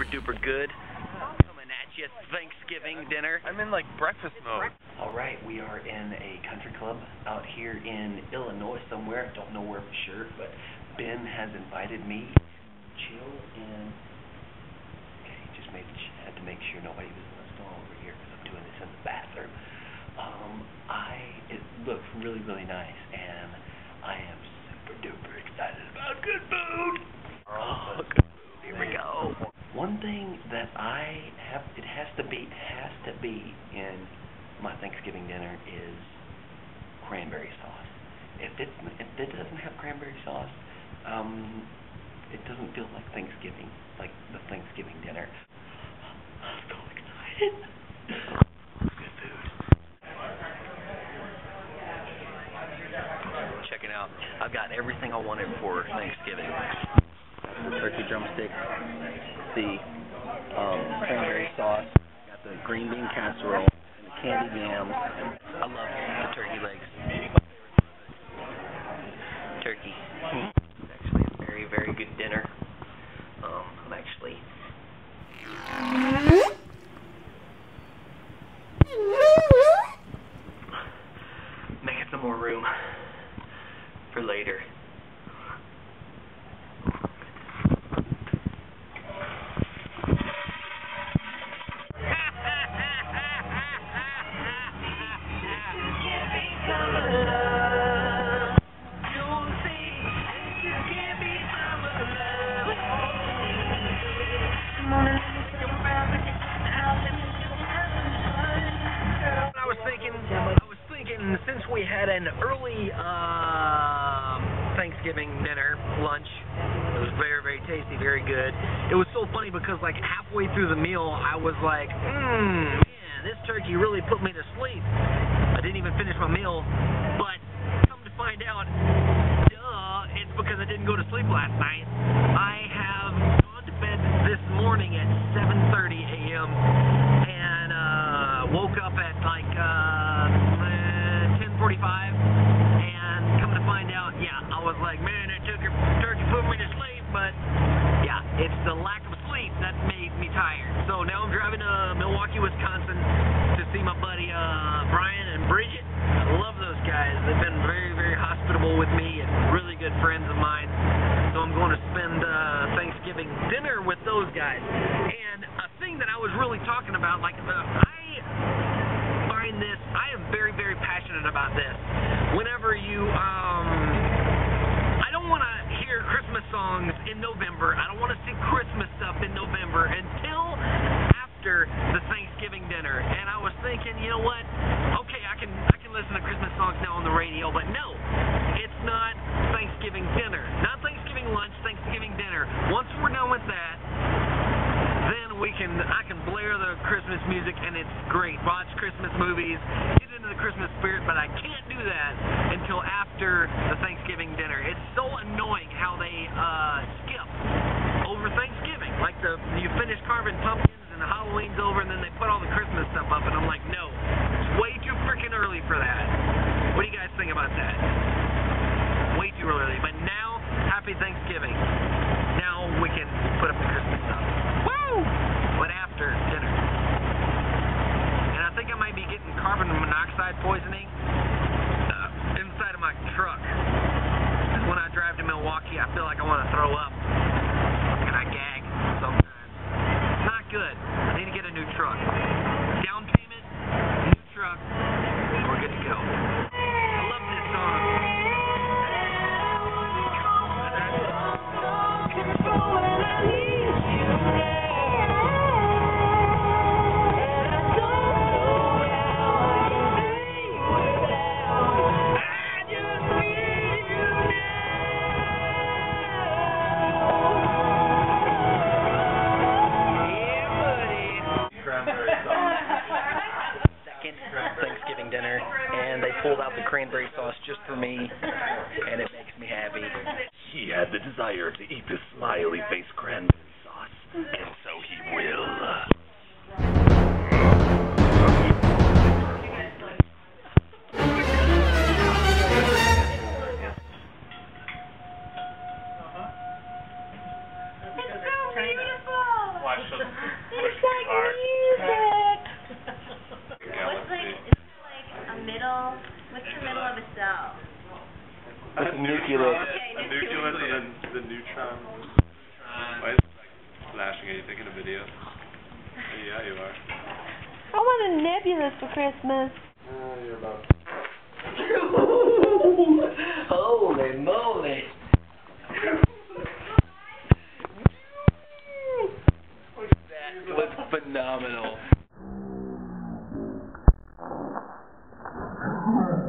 super duper good. Coming at you Thanksgiving dinner. I'm in like breakfast mode. All right, we are in a country club out here in Illinois somewhere. Don't know where for sure, but Ben has invited me to chill in. Okay, just made had to make sure nobody was in the listening over here because I'm doing this in the bathroom. Um, I it looks really really nice, and I am super duper excited about good food. Oh, good food. Here we go. One thing that I have, it has to be, has to be in my Thanksgiving dinner is cranberry sauce. If it's, if it doesn't have cranberry sauce, um, it doesn't feel like Thanksgiving, like the Thanksgiving dinner. I'm so excited. Good food. Check it out. I've got everything I wanted for Thanksgiving. The turkey drumstick, the um, cranberry sauce, got the green bean casserole, and the candied yams. I love the turkey legs. Turkey. It's actually a very, very good dinner. Um, I'm actually making some more room for later. Thanksgiving dinner lunch, it was very, very tasty, very good. It was so funny because like halfway through the meal, I was like, mmm, man, this turkey really put me to sleep. I didn't even finish my meal, but come to find out, duh, it's because I didn't go to sleep last night. I have gone to bed this morning at 7:30 a.m. and uh, woke up at like uh, 10:45, and come to find out, yeah, I was like, man, that turkey turkey put me to sleep, but yeah, it's the of that made me tired. So now I'm driving to Milwaukee, Wisconsin to see my buddy uh, Brian and Bridget. I love those guys. They've been very, very hospitable with me and really good friends of mine. So I'm going to spend uh, Thanksgiving dinner with those guys. And a thing that I was really talking about, like the I find this, I am very, very passionate about this. Whenever you, um, I don't want to Christmas songs in November. I don't want to see Christmas stuff in November until after the Thanksgiving dinner. And I was thinking, you know what? Okay, I can I can listen to Christmas songs now on the radio, but no, it's not Thanksgiving dinner. Not Thanksgiving lunch, Thanksgiving dinner. Once we're done with that, then we can I can blare the Christmas music and it's great. Watch Christmas movies, get into the Christmas spirit, but I can't do that until after the Thanksgiving dinner. It's so annoying how they uh skip over Thanksgiving. Like the you finish carving pumpkins and Halloween's over and then they put all the Christmas stuff up and I'm like, no. It's way too freaking early for that. What do you guys think about that? Way too early. But now, happy Thanksgiving. Now we can put up the Christmas stuff. Woo! But after pulled out the cranberry sauce just for me, and it makes me happy. He had the desire to eat this smiley face cranberry sauce, and so he will. Cell? A nucleus. Okay, A nucleus and then the neutron. Why is it like flashing? Are you taking a video? Yeah, you are. I want a nebulous for Christmas. you're about. Holy moly. That was phenomenal.